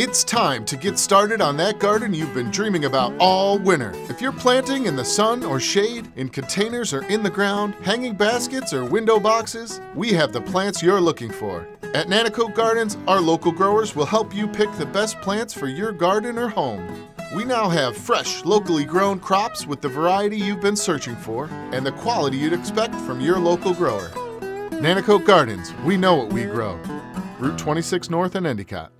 It's time to get started on that garden you've been dreaming about all winter. If you're planting in the sun or shade, in containers or in the ground, hanging baskets or window boxes, we have the plants you're looking for. At Nanticoke Gardens, our local growers will help you pick the best plants for your garden or home. We now have fresh, locally grown crops with the variety you've been searching for and the quality you'd expect from your local grower. Nanticoke Gardens, we know what we grow. Route 26 North in Endicott.